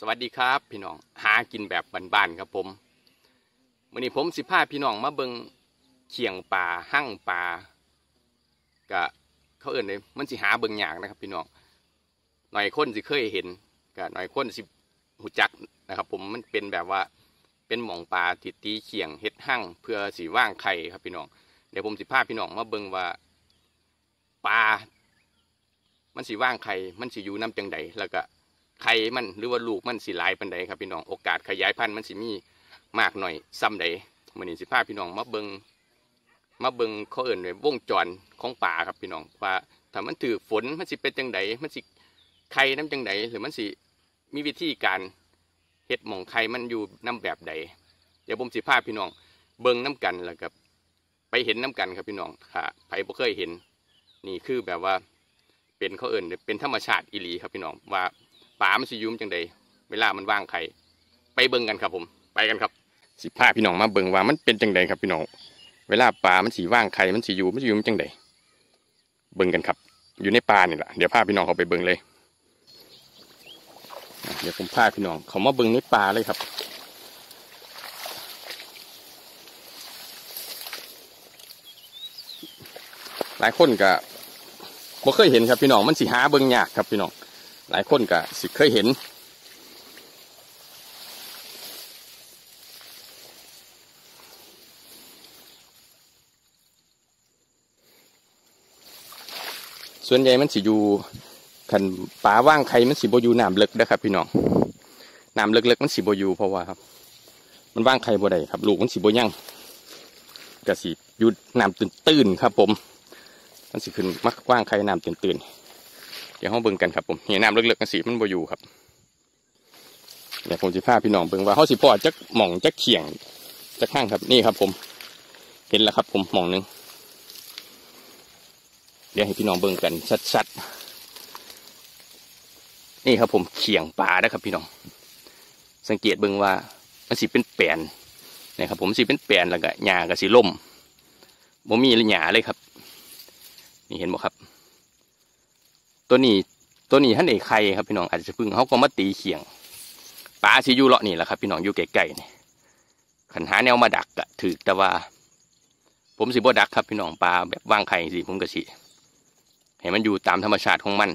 สวัสดีครับ พี่น้องหากินแบบบ้านๆครับผมวันนี้ผมสิพาพี่น้องมาเบิงเขียงป่าหั่งป่ากะเขาเอื่นเลยมันสิหาเบิงยากนะครับ พี่น้องหน่อยคนสิเคยเห็นกะหน่อยคนสิหูจักนะครับ ผมมันเป็นแบบว่าเป็นหมองปลาติดตีเขียงเฮ็ดหั่งเพื่อสีว่างไข่ครับพี่น้องเดี๋ยวผมสิพาพี่น้องมาเบิงว่าปลามันสิว่างไข่มันสิอยู่น้ำจังใดแล้วก็ ไข่มันหรือว่าลูกมันสิหลายปันใดครับพี่น้องโอกาสขยายพันธุ์มันสิมีมากหน่อยซ้ำใดมื้อนี้สิพาพี่น้องมาเบิงมาเบิงเขาเอิ่นไว้วงจรของป่าครับพี่น้องว่าถ้ามันถือฝนมันสิเป็นจังใดมันสิไข่น้ำจังใดหรือมันสิมีวิธีการเฮ็ดหมองไข่มันอยู่น้ำแบบใดเดี๋ยวผมสิพาพี่น้องเบิงน้ำกันแล้วกับไปเห็นน้ำกันครับพี่น้องค่ะใครบ่เคยเห็น นี่คือแบบว่าเป็นเขาเอิ่นเป็นธรรมชาติอีหลีครับพี่น้องว่า ป่ามันสิยุ่มจังใดเวลามันว่างไข่ไปเบิ่งกันครับผม ไปกันครับ สิพาพี่น้องมาเบิ่งว่ามันเป็นจังใดครับพี่น้องเวลาป่ามันสีว่างไข่มันสีอยู่มันสิอยุ่มจังใดเบิ่งกันครับ อยู่ในป่านี่แหละเดี๋ยวพาพี่น้องเขาไปเบิ่งเลย เดี๋ยวผมพาพี่น้องเขามาเบิ่งในป่าเลยครับหลายคนก็บ่เคยเห็นครับพี่น้องมันสิหาเบิ่งยากครับพี่น้อง หลายคนก็สิเคยเห็น ส่วนใหญ่มันสิอยู่ขันป่าว่างไข่มันสิบอยู่น้ำลึกนะครับ พี่น้องน้ำลึกๆมันสิบอยู่เพราะว่าครับ มันว่างไข่บ่ได้ครับ ลูกมันสิบยั่งกะสิอยู่น้ำตื้นๆครับ ผม มันสิขึ้นมักว่างไข่น้ำตื้นๆ เดี๋ยวห้องเบิ่งกันครับผมเห็นน้ำเลือกๆกันสีมันบ่อยู่ครับเดี๋ยวผมจะพาพี่น้องเบิ่งว่าเขาสิพอจักหม่องจักเขียงจักข้างครับนี่ครับ ผม เห็นแล้วครับ ผมหม่องหนึ่งเดี๋ยวให้พี่น้องเบิ่งกันชัดๆนี่ครับ ผมเขียงปลานะครับ พี่น้อง สังเกตเบิ่งว่ามันสิเป็นแปลนนะครับผมสิเป็นแปลนแล้วก็หญ้าก็สิล่มบ่มีหญ้าเลยครับ นี่เห็นบ่ครับ ตัวนี้ตัวนี้ท่านเอกไข่ครับพี่น้องอาจจะพึ่งเขาก็มาตีเขียงปลาสิอยู่เลาะนี่แหละครับ พี่น้องอยู่ไกลๆนี่ขันหาแนวมาดักอะถือแต่ว่า ผมสิบ่ดักครับพี่น้องปลาแบบว่างไข่สิผมก็สิให้มันอยู่ตามธรรมชาติของมัน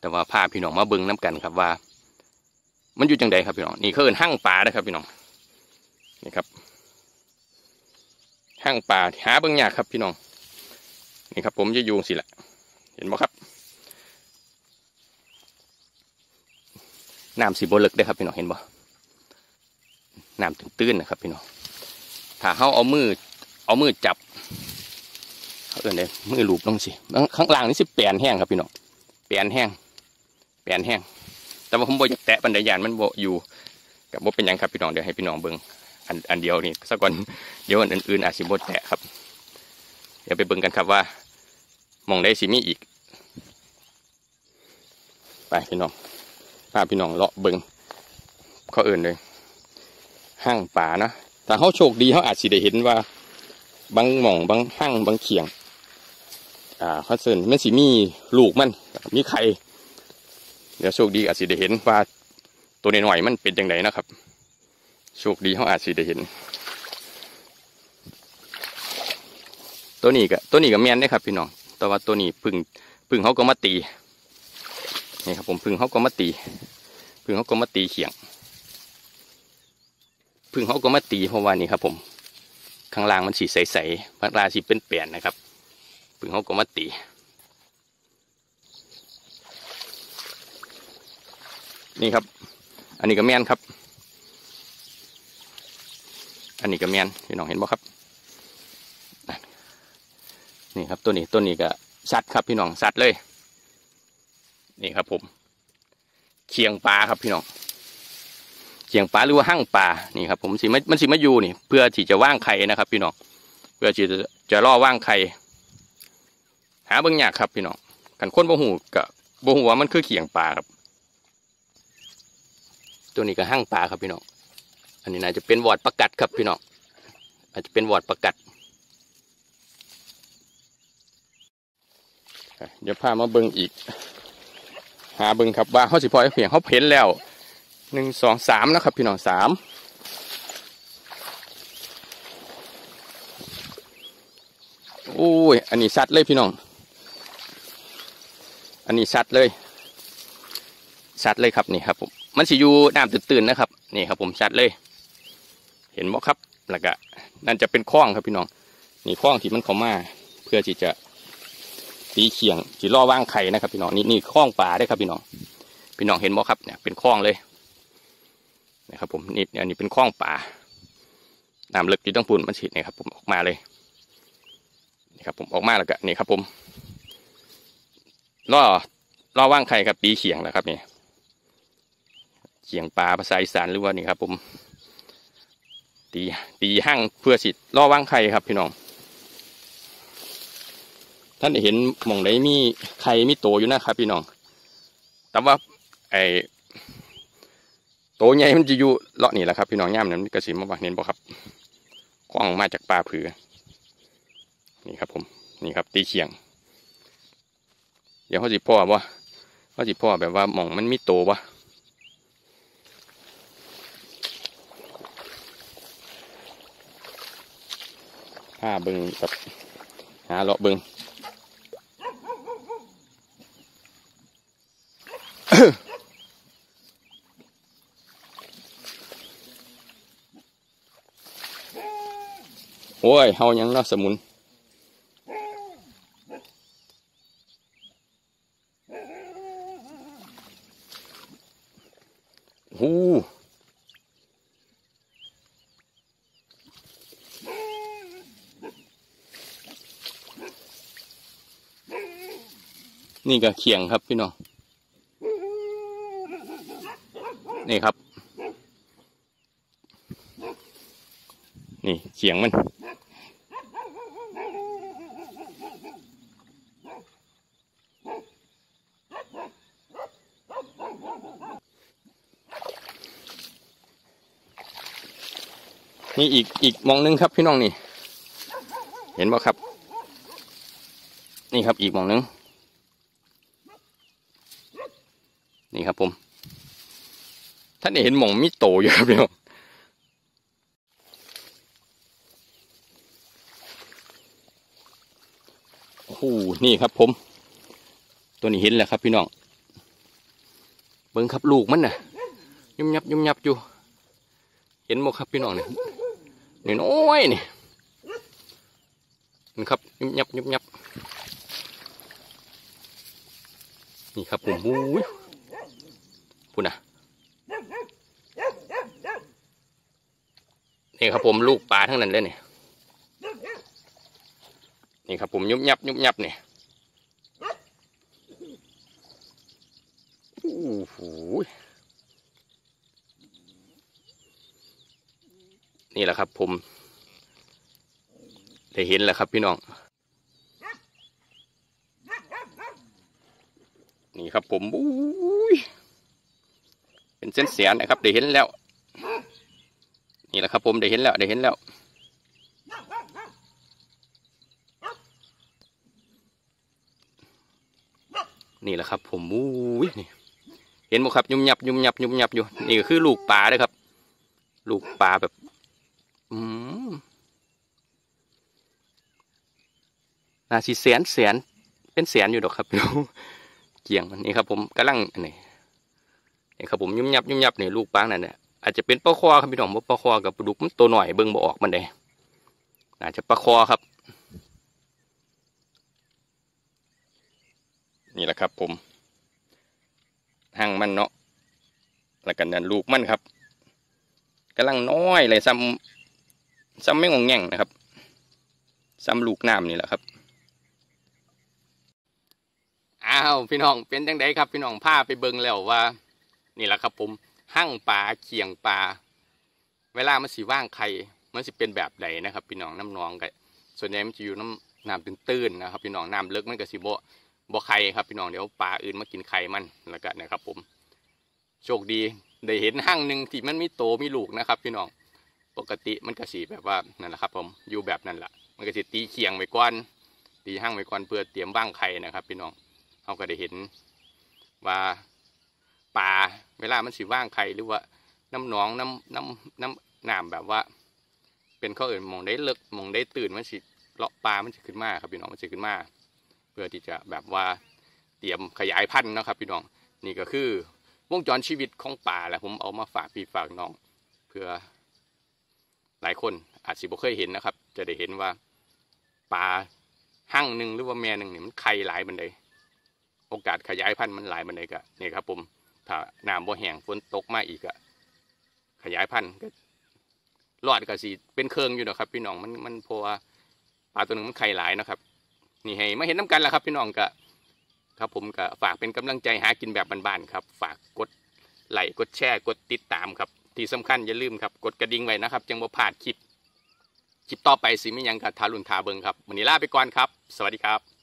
แต่ว่าพาพี่น้องมาเบิ่งน้กันครับว่า มันอยู่จังใดครับพี่น้องนี่เขาเอิ้นหั่งปลานะครับ พี่น้องนี่ครับหั่งปลาหาเบิ่งยากครับพี่น้องนี่ครับ ผมจะอยู่สิละเห็นไหมครับ น้ำสีโบลึกได้ครับพี่น้องเห็นบ่น้ำตื้นๆนะครับพี่น้องถ้าเขาเอามือเอามือจับเขาเอินเลยมือลูบลงสิข้างล่างนี่สิแปลนแห้งครับพี่น้องแปลนแห้งแปลนแห้ง แต่ว่าผมบ่อยากแตะปันไดยานมันบ่อยู่กับบ่เป็นยังครับพี่น้องเดี๋ยวให้พี่น้องเบิ่งอันอันเดียวนี่สักก่อนเดี๋ยวอันอื่นๆอาจสิบ่แตะครับ เดี๋ยวไปเบิ่งกันครับว่ามองได้สิมีอีก ไปพี่น้อง พาพี่น้องเลาะเบิงเขาเอื่นเลยห้างป่านะแต่เขาโชคดีเขาอาจสิได้เห็นว่าบางหม่องบางห้างบางเขียง อ่าเขาเสินมันสิมีลูกมันมีไข่เดี๋ยวโชคดีอาจสิได้เห็นว่าตัวน้อยๆมันเป็นยังไงนะครับ โชคดีเขาอาจสิได้เห็น ตัวนี้ก็ตัวนี้ก็แมนได้ครับ พี่น้องแต่ว่าตัวนี้พึ่งพึ่งเขาก็มาตี นี่ครับผมพึ่งเขาก็มาตี พึ่งเขาก็มาตีเขียง พึ่งเขาก็มาตีเพราะว่านี่ครับ ผม ข้างล่างมันสีใสๆพักลาสีเป็นแปลนนะครับ พึ่งเขาก็มาตีนี่ครับ อันนี้ก็แมนครับ อันนี้ก็แมนพี่น้องเห็นบ่ครับ นี่ครับตัวนี้ตัวนี้ก็สัดครับพี่น้องสัดเลย นี่ครับ ผม เคียงปลาครับพี่น้องเคียงปลาหรือว่าหั่งปลานี่ครับ ผมสิมันมันสิมาอยู่นี่ เพื่อที่จะว่างไข่นะครับ พี่น้องเพื่อที่จะจะล่อว่างไข่หาเบิ่งยากครับพี่น้องกันค้นบ่หูกับบ่หูว่ามันคือเคียงปลาครับ ตัวนี้ก็หั่งปลาครับพี่น้องอันนี้น่าจะเป็นวอดประกัดครับพี่น้องอาจจะเป็นวอดประกัดเดี๋ยวพามาเบิ่งอีก หาเบิ่งครับว่าเขาสิพอยเพียงเขาเพ้นแล้วหนึ่งสองสามนะครับ พี่น้องสามโอ้ย อันนี้ชัดเลยพี่น้อง อันนี้ชัดเลยชัดเลยครับนี่ครับผมมันสิอยู่น้ำตื่นๆนะครับนี่ครับผมชัดเลย เห็นบ่ครับแล้วก็นั่นจะเป็นคล้องครับพี่น้องนี่คล้องที่มันเข้ามา เพื่อที่จะ ตีเขียงจีล่อว่างไข่นะครับ พี่น้องนี่นี่คล้องปลาได้ครับพี่น้อง พี่น้องเห็นบ่ครับเนี่ยเป็นคล้องเลยนะครับผมนี่อันนี้เป็นคล้องป่าน้ำลึกที่ต้องปุ่นมันฉีดนี่ครับ ผมออกมาเลยนี่ครับผมออกมาแล้วก็นี่ครับผมล่อล่อว่างไข่ครับปีเขียงแล้วครับนี่เขียงปลาภาษาอีสานหรือว่านี่ครับ ผม ตีตีหั่งเพื่อสิล่อว่างไข่ครับพี่น้อง ท่านเห็นมองได้มีไข่มีโตอยู่นะครับพี่น้อง แต่ว่าไอ้โตใหญ่มันจะอยู่เลาะนี่แหละครับพี่น้องย่ามนั้นกระสิมาว่าเน้นบอกครับคว้างมาจากปลาผือ นี่ครับผม นี่ครับ ตีเขียง เดี๋ยวเขาสิพ่อว่าเขาสิพ่อแบบว่าหมองมันมีโตวะผ้าเบิงกับหาเลาะเบิง โอ้ยเฮายังเนาสมุนหูนี่ก็เขียงครับพี่น้อง นี่ครับ นี่ เขียงมัน นี่อีกอีกมองหนึงครับพี่น้องนี่ เห็นบ่ครับ นี่ครับอีกมองหนึง นี่ครับผมท่านเห็นมองมีโตอยู่ครับพี่น้อง โหนี่ครับผม ตัวนี้เห็นแล้วครับพี่น้อง เบิ้งครับลูกมันน่ะ ยุบยับยุบยับอยู่ เห็นบ่ครับพี่น้องเนี่ยนี่น้อยนี่นี่ครับยุบยับยุบยับนี่ครับผมหูยพูดนะนี่ครับผมลูกปลาทั้งนั้นเลยเนี่ย นี่ครับผมยุบยับยุบยับเนี่ยโอ้โหนี่แหละครับผมได้เห็นแล้วครับพี่น้อง นี่ครับผมอุ้ยเป็นเส้นเสียนนะครับได้เห็นแล้ว นี่แหละครับผมได้เห็นแล้วได้เห็นแล้ว นี่แหละครับ ผมอุ้ยนี่เห็นไหมครับ ยุ่มยับยุ่มยับยุ่มยับอยู่นี่ก็คือลูกปลาเลยครับ ลูกปลาแบบ อืมนาสีแสนแสนเป็นแสนอยู่ดอกครับเกี่ยงมันนี่ครับ ผมกำลังอันนี้นี่ครับผมยุ่มยับยุ่มยับนี่ลูกปลานั่นเนี่ยอาจจะเป็นปลาคอครับพี่น้องเพราปลาคอกับปลาดุกมันตัวหน่อยเบิ่งบ่ออกมันเลยอาจจะปลาคอครับ นี่แหละครับ ผมหางมันเนาะแล้วกันนั่นลูกมันครับกำลังน้อยเลยซ้ำซ้ำไม่งงแง่งนะครับซ้ำลูกน้ำนี่แหละครับอ้าวพี่น้องเป็นจังไดครับ พี่น้องพาไปเบิ่งแล้วว่า นี่แหละครับ ผมหั่งปลาเขียงปลาเวลามันสีว่างไข่มันสิเป็นแบบใดนะครับ พี่น้องน้ำนองกันส่วนใหญ่มันจะอยู่น้ำน้ำตื้นๆนะครับ พี่น้องน้ำลึกมันก็สิบ่ บ่ไข่ครับพี่น้องเดี๋ยวปลาอื่นมากินไข่มันแล้วก็นะครับ ผม โชคดีได้เห็นหั่งหนึ่งที่มันมีโตมีลูกนะครับ พี่น้องปกติมันก็สีแบบว่านั่นแหละครับ ผมอยู่แบบนั้นแหละมันก็สิตีเคียงไว้ก่อนตีหั่งไว้ก่อนเพื่อเตรียมว่างไข่นะครับ พี่น้องเขาก็ได้เห็นว่าปลาเวลามันสิว่างไข่หรือว่าน้ำหนองน้ำน้ำน้ำน้ำแบบว่า เป็นข้ออื่นมองได้เลิกมองได้ตื่นมันสิเลาะปลามันสิขึ้นมาครับพี่น้องมันสิขึ้นมา พื่อที่จะแบบว่าเตรียมขยายพันธุ์นะครับพี่น้องนี่ก็คือวงจรชีวิตของป่าแหละผมเอามาฝากพี่ฝากน้อง เพื่อหลายคนอาจสิบ่เคยเห็นนะครับ จะได้เห็นว่าปลาหั่งหนึ่งหรือว่าแม่หนึ่งเนี่ยมันไข่หลายบันไดโอกาสขยายพันธุ์มันหลายบันไดก็นี่ครับผมถ้าน้ำบ่แห้งฝนตกมาอีกอะขยายพันธุ์ก็รอดก็สิเป็นเครื่องอยู่นะครับ พี่น้องมันมันพราะว่าปลาตัวหนึ่งมันไข่หลายนะครับ นี่ให้มาเห็นน้ำกันแล้วครับพี่น้องก็ครับผมก็ฝากเป็นกำลังใจหากินแบบบ้านๆครับ ฝากกดไลค์กดแชร์กดติดตามครับ ที่สำคัญอย่าลืมครับ กดกระดิ่งไว้นะครับจังบ่พลาดคลิปคลิปต่อไปสิมีหยังกับทารุณทาเบิงครับวันนี้ลาไปก่อนครับ สวัสดีครับ